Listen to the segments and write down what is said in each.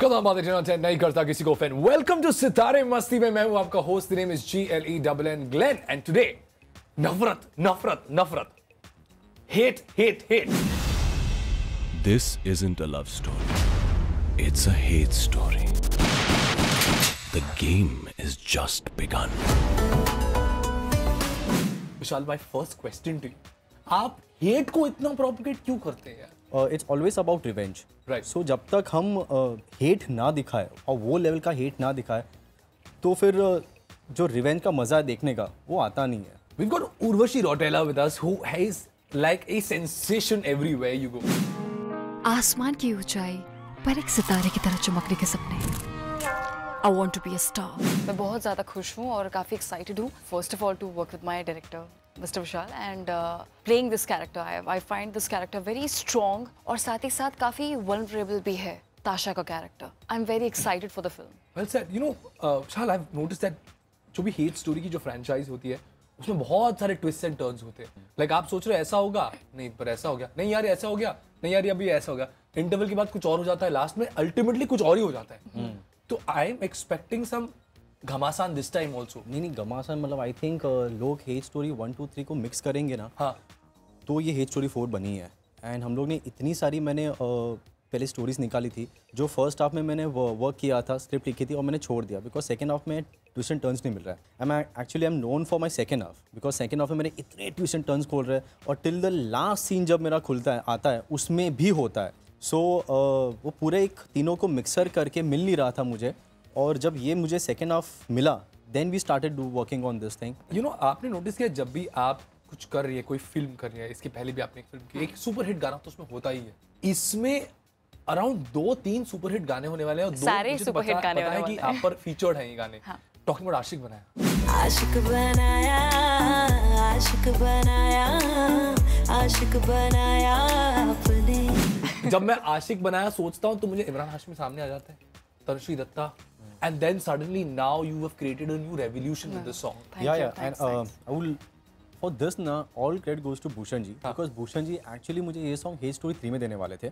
कदम बातें channel attend नहीं करता किसी को फ़ैन वेलकम टू सितारे मस्ती में मैं हूँ आपका host name is G L E double N Glenn and today नफरत नफरत नफरत। Hate hate hate This isn't a love story. It's a hate story the game is just begun. Vishal my first question to आप hate को इतना propagate क्यों करते हैं it's always about revenge Right. So जब तक हम हेट uh, ना दिखाए और वो लेवल का हेट ना दिखाए तो फिर uh, जो रिवेंज का मज़ा है देखने का वो आता नहीं है। We've got Urvashi Rotella with us who has like a sensation everywhere you go. आसमान की ऊंचाई पर एक सितारे की तरह चमकने के सपने। I want to be a star मैं बहुत ज़्यादा खुश हूँ और काफ़ी एक्साइटेड हूँ first of all to work with my director mister Vishal and playing this character I I find this character very strong और साथ ही साथ काफ़ी वनरेबल भी है ताशा का character I am very excited for the film Well said. You know, uh, Vishal, I've noticed that जो भी hate story की जो फ्रेंचाइज होती है उसमें बहुत सारे ट्विस्ट एंड टर्न्स होते हैं. लाइक आप सोच रहे हो ऐसा होगा? नहीं पर ऐसा हो गया. नहीं यार ऐसा हो गया. नहीं यार ये अभी ऐसा हो गया. इंटरवल के बाद कुछ और हो जाता है. लास्ट में अल्टीमेटली कुछ और ही हो जाता है. तो आई एम एक्सपेक्टिंग सम घमासान दिस टाइम ऑल्सो नहीं नहीं गमासन मतलब आई थिंक लोग hate story one two three को मिक्स करेंगे ना हाँ। तो ये हेट स्टोरी फोर बनी है। एंड हम लोग ने इतनी सारी मैंने uh, पहले स्टोरीज निकाली थी जो फ़र्स्ट हाफ़ में मैंने वर्क किया था स्क्रिप्ट लिखी थी और मैंने छोड़ दिया बिकॉज़ सेकंड हाफ़ में ट्विस्ट एंड टर्न्स नहीं मिल रहा है। I actually I am known for my second half because second half में मैंने इतने ट्विस्ट एंड टर्न्स खोल रहे हैं और टिल द लास्ट सीन जब मेरा खुलता है आता है उसमें भी होता है। सो so, uh, वो पूरे एक तीनों को मिक्सर करके मिल नहीं रहा था मुझे और जब ये मुझे सेकेंड हाफ़ मिला then we started do working on this thing you know आपने नोटिस किया जब भी आप कुछ कर रही है कोई फ़िल्म कर रही है इसके पहले भी आपने एक फ़िल्म की एक सुपर हिट गाना तो उसमें होता ही है। इसमें अराउंड दो तीन सुपर हिट गाने होने वाले हैं और दो सारे मुझे तो गाने पता है कि आप पर फीचर्ड हैं ये गाने। टॉकिंग अबाउट आशिक बनाया। आशिक बनाया आशिक बनाया आशिक बनाया अपने। जब मैं आशिक बनाया सोचता हूँ तो मुझे इमरान हाशमी सामने आ जाता है Tanushree Dutta. And then suddenly now you have created a new revolution with this song Thank yeah you, yeah. Thanks, and uh, thanks. I will for this ना all credit goes to Bhushan ji because Bhushan ji actually मुझे ये song हे story three में देने वाले थे.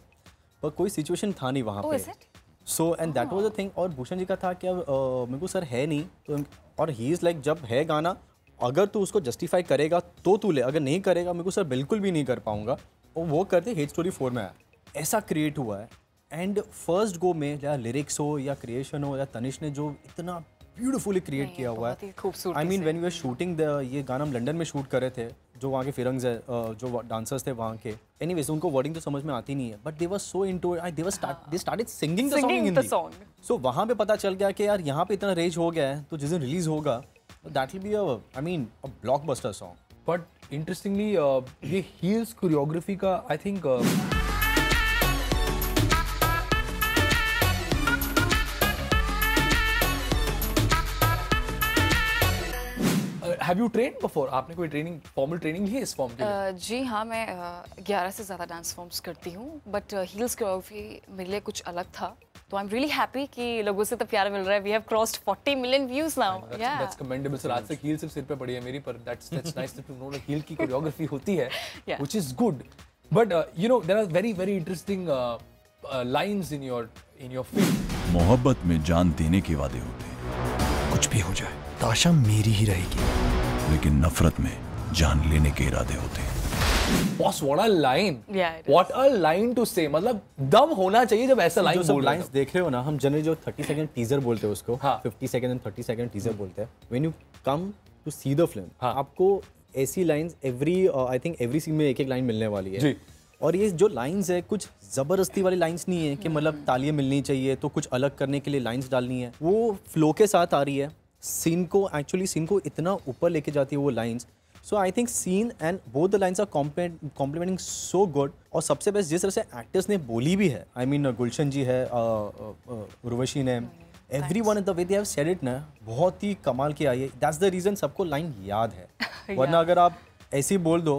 पर कोई situation था नहीं वहाँ Oh, पे. is it? So and that was the thing और भूषण जी का था कि अब uh, मेरे को सर है नहीं. तो और ही इज़ लाइक जब है गाना अगर तू उसको जस्टिफाई करेगा तो तू ले. अगर नहीं करेगा मेरे को सर बिल्कुल भी नहीं कर पाऊँगा. और वो करते हेट स्टोरी फोर में आया. ऐसा क्रिएट हुआ है. एंड फ़र्स्ट गो में या लिरिक्स हो या क्रिएशन हो या तनिष ने जो इतना ब्यूटीफुली क्रिएट किया हुआ है। खूबसूरती I mean when when we were shooting the ये गाना हम लंडन में शूट कर रहे थे जो वहाँ के फिरंग्स है जो डांसर्स थे वहाँ के। एनीवेज उनको वर्डिंग तो समझ में आती नहीं है but they were so into I they start they started singing the song in Singing the Hindi song. So वहाँ पे पता चल गया कि यार यहाँ पे इतना रेज हो गया है तो जिस दिन रिलीज़ होगा that will be a I mean a blockbuster song but interestingly ये हील्स कोरियोग्राफी का I think have you train before आपने कोई ट्रेनिंग फॉर्मल ट्रेनिंग ली है इस फॉर्म के लिए? Uh, जी हाँ मैं ग्यारह से ज़्यादा डांस फॉर्म्स करती हूँ बट हील्स कोरियोग्राफी मेरे लिए कुछ अलग था। तो आई एम रियली हैप्पी कि लोगों से तो प्यार मिल रहा है। We have crossed 40 million views now yeah that's commendable sir आज तक हील सिर्फ़ सिर पे पड़ी है मेरी पर that's that's nice to know heel की कोरियोग्राफी होती है. Which is good but you know there are very very interesting lines in your in your film मोहब्बत में जान देने के वादे होते हैं। कुछ भी हो जाए ताशा मेरी ही रहेगी। लेकिन नफरत में जान लेने के इरादे होते हैं boss what a line. What a line to say मतलब दम होना चाहिए जब ऐसा लाइन बोल लाइंस देख रहे हो ना हम जनरली जो 30 सेकंड टीजर बोलते हैं उसको हाँ। 50 सेकंड एंड 30 सेकंड टीजर बोलते हैं when you come to see the film हाँ। आपको ऐसी lines every I think every scene में एक एक लाइन मिलने वाली है जी। और ये जो लाइंस है कुछ ज़बरदस्ती वाली लाइंस नहीं है कि मतलब तालियाँ मिलनी चाहिए तो कुछ अलग करने के लिए लाइंस डालनी है वो फ्लो के साथ आ रही है सीन को एक्चुअली सीन को इतना ऊपर लेके जाती है वो lines so I think scene and both the lines are complimenting so good और सबसे बेस्ट जिस तरह से एक्टर्स ने बोली भी है आई मीन गुलशन जी है उर्वशी ने every one the way they have said it ना बहुत ही कमाल की आई है. दैट्स द रीजन सबको लाइन याद है. वरना अगर आप ऐसे बोल दो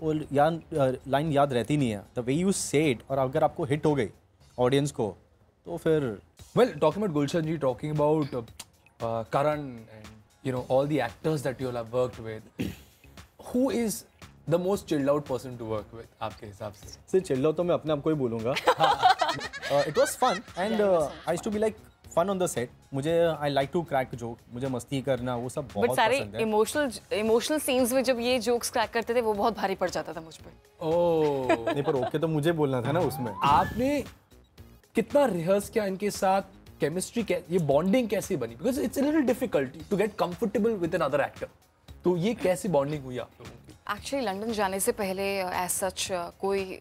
वो लाइन याद रहती नहीं है. The way you say it और अगर आपको हिट हो गई ऑडियंस को तो फिर well talking about Gulshan ji, talking about uh, uh, Karan and you know all the actors that you all have worked with, who is the most chilled out person to work with आपके हिसाब से सिर्फ़ चिल्लो तो मैं अपने आप को ही बोलूँगा uh, it was fun and uh, I used to be like fun on the set. मुझे I like to crack joke. मुझे मस्ती करना वो सब बहुत सारे पसंद है. इमोशनल इमोशनल सीन्स में जब ये जोक्स क्रैक करते थे वो बहुत भारी पड़ जाता था मुझ पे ओह नहीं पर ओके तो मुझे बोलना था ना उसमें. आपने कितना रिहर्स किया इनके साथ केमिस्ट्री ये बॉन्डिंग कैसे बनी because it's little difficult to get comfortable with another actor तो ये कैसे बॉन्डिंग हुई आप लोगों की? एक्चुअली लंदन जाने से पहले एज सच कोई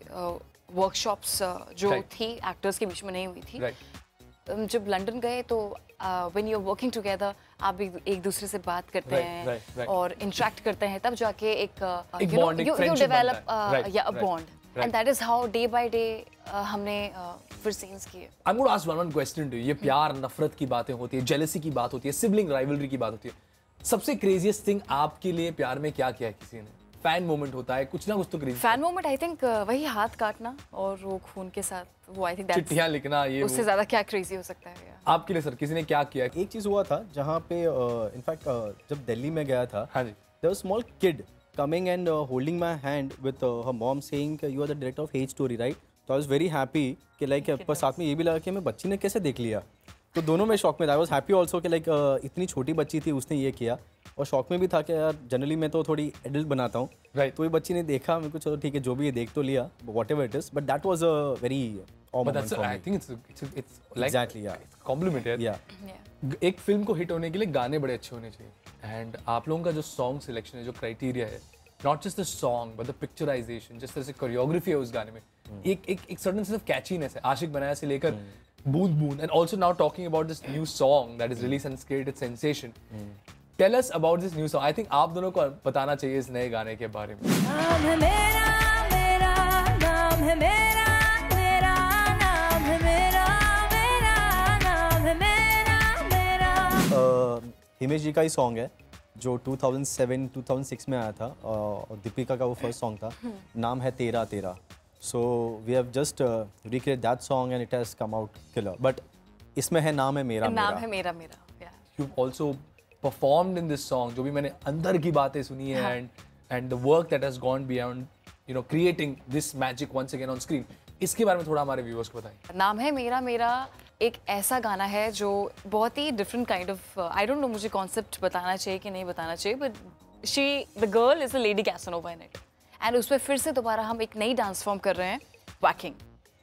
वर्कशॉप्स जो Right. थी एक्टर्स के बीच में नहीं हुई थी। राइट हम जब लंदन गए तो when you are working together आप एक, एक दूसरे से बात करते Right, हैं right, right. और इंटरेक्ट करते हैं तब जाके एक you develop. Right, yeah right, bond and that is how day by day हमने uh, फिर सीन्स किए। I am going ask one one question to ये प्यार नफरत की बातें होती है जेलसी की बात होती है सिबलिंग राइवलरी की बात होती है। सबसे क्रेजीएस्ट थिंग आपके लिए प्यार में क्या किया है किसी ने? फ़ैन मोमेंट होता है कुछ ना कुछ तो crazy fan moment I think वही हाथ काटना और वो खून के साथ वो आई थिंक चिट्ठियाँ लिखना ये उससे ज़्यादा क्या क्रेजी हो सकता है यार आपके लिए सर किसी ने क्या किया एक चीज़ हुआ था जहाँ पे इनफैक्ट जब दिल्ली में गया था हाँ जी। there was a small kid coming and uh, holding my hand with uh, her mom saying you are the director of hate story right so i was very happy कि लाइक पर साथ में ये भी लगा कि मैं बच्ची ने कैसे देख लिया तो दोनों में शौक में था। आई वॉज़ हैप्पी ऑल्सो कि लाइक इतनी छोटी बच्ची थी उसने ये किया। और शौक में भी था कि यार जनरली मैं तो थोड़ी एडल्ट बनाता हूँ। Right. तो ये बच्ची ने देखा मेरे को चलो ठीक है जो भी ये देख तो लिया whatever it is but that was a very But that's I think it's it's it's like Exactly, yeah. it's compliment या Yeah. एक फ़िल्म को हिट होने के लिए गाने बड़े अच्छे होने चाहिए। एंड आप लोगों का जो सॉन्ग सिलेक्शन है जो क्राइटेरिया है not just the song but the picturisation जिस तरह से कोरियोग्राफी है उस गाने में एक एक एक सर्टन सेंस ऑफ़ कैचीनेस है। आशिक बनाया से लेकर बूंद बूंद and also now talking about this new song that is release and created sensation tell us about this new song I think आप दोनों को बताना चाहिए इस नए गाने के बारे में। नाम है मेरा मेरा नाम है मेरा मेरा नाम है मेरा मेरा नाम है मेरा मेरा। हिमेश जी का ही सॉन्ग है जो 2007 2006 में आया था और दीपिका का वो फ़र्स्ट सॉन्ग था। नाम है तेरा तेरा। So we have just recreate that song and it has come out killer but इसमें है नाम है मेरा नाम मेरा। है मेरा मेरा yeah. you've also performed in this song जो भी मैंने अंदर की बातें सुनी है हाँ. and and the work that has gone beyond you know creating this magic once again on screen. इसके बारे में थोड़ा हमारे व्यूअर्स को बताएँ। नाम है मेरा मेरा एक ऐसा गाना है जो बहुत ही different kind of I don't know मुझे कॉन्सेप्ट बताना चाहिए कि नहीं बताना चाहिए but she the girl is a lady Casanova in it and उस पर फिर से दोबारा हम एक नई डांस फॉर्म कर रहे हैं वैकिंग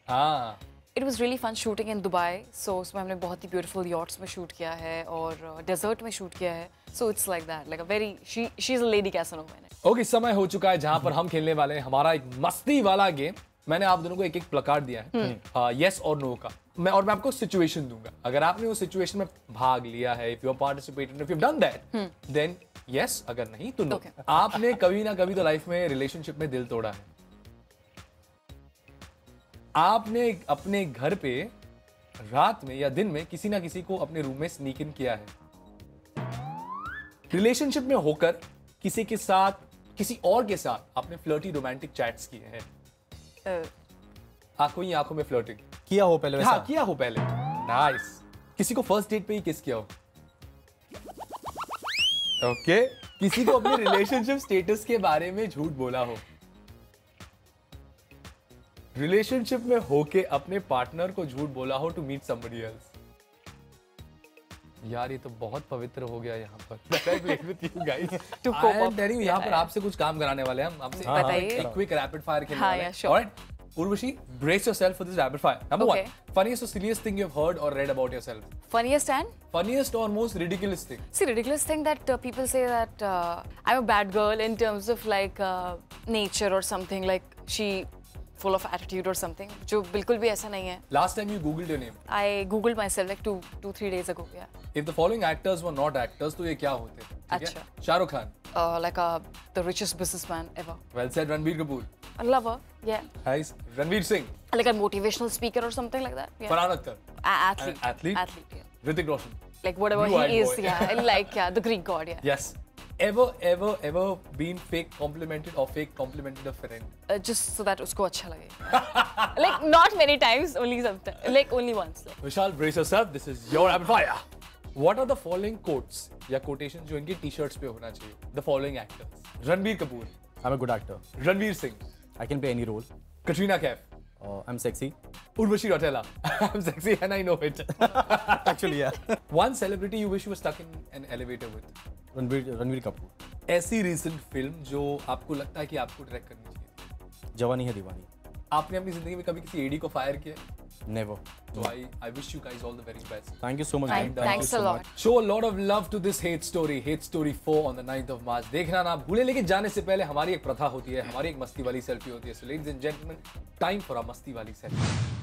हाँ। It was really fun shooting in Dubai so उसमें हमने बहुत ही ब्यूटीफुल यॉट्स में शूट किया है और डेजर्ट में शूट किया है. So it's like that like a very she she is a lady Casanova in it okay समय हो चुका है जहाँ पर हम खेलने वाले हैं हमारा एक मस्ती वाला गेम मैंने आप दोनों को एक एक प्लकार्ड दिया है। यस और नो का। मैं और मैं आपको सिचुएशन दूँगा। अगर आपने उस सिचुएशन में भाग लिया है if you participated if you done that then yes अगर नहीं तो नो Okay. आपने कभी ना कभी तो लाइफ में रिलेशनशिप में दिल तोड़ा है। आपने अपने घर पे रात में या दिन में किसी ना किसी को अपने रूम में स्नीक इन किया है। रिलेशनशिप में होकर किसी के साथ किसी और के साथ आपने फ्लर्टी रोमांटिक चैट्स किए हैं। आँखों ही आँखों में फ्लर्टिंग किया हो पहले हाँ किया हो पहले। नाइस किसी को फ़र्स्ट डेट पे ही किस किया हो। ओके? किसी को अपने रिलेशनशिप स्टेटस के बारे में झूठ बोला हो? रिलेशनशिप में होके अपने पार्टनर को झूठ बोला हो टू मीट समबडी एल्स यार ये तो बहुत पवित्र हो गया यहाँ पर. यहाँ पर आपसे कुछ काम कराने वाले हैं। हम आपसे। क्विक रैपिड फायर खेलने हाँ, वाले हैं? Urvashi, brace yourself for this rapid fire. Number Okay. one, funniest or silliest thing you've heard or read about yourself. funniest and Funniest or most ridiculous thing. See, ridiculous thing that uh, people say that uh, I'm a bad girl in terms of like uh, nature or something like she full of attitude or something. जो बिल्कुल भी ऐसा नहीं है. Last time you googled your name. I googled myself like two two three days ago. Yeah. If the following actors were not actors, तो ये क्या होते? ठीक है? अच्छा. Shahrukh Khan. Uh, like uh, the richest businessman ever. Well said. Ranbir Kapoor. A lover. Yeah. Nice. Ranveer Singh. Like a motivational speaker or something like that. Yeah. Farhan Akhtar. A- athlete. An athlete? Athlete. Yeah. Ritik Roshan. Like whatever Blue-eyed he is. boy. Yeah. Like yeah, the Greek god. Yeah. Yes. Ever, ever, ever been fake complimented or fake complimented a friend? Uh, just so that उसको अच्छा लगे. like not many times, only sometimes. Like only once. Like. Vishal, brace yourself. This is your rapid fire. What are the following quotes या quotations जो इनके t-shirts पे होना चाहिए? The following actors. Ranbir Kapoor, I'm a good actor. Ranveer Singh, I can play any role. Katrina Kaif. Uh, I'm sexy. Urvashi Rotella. I'm sexy and I know it. Actually, yeah. One celebrity you wish you were stuck in an elevator with. Ranveer Ranveer Kapoor ऐसी recent film जो आपको लगता है कि आपको direct करनी चाहिए जवानी है दीवानी आपने अपनी ज़िंदगी में कभी किसी एडी को फायर किया नेवर तो I I wish you guys all the very best thank you so much Thank- thanks a lot. Show a lot of love to this hate story, hate story 4 on the 9th of March. देखना ना भूले लेकिन जाने से पहले हमारी एक प्रथा होती है हमारी एक मस्ती वाली सेल्फी होती है। So ladies and gentleman time for a मस्ती वाली सेल्फी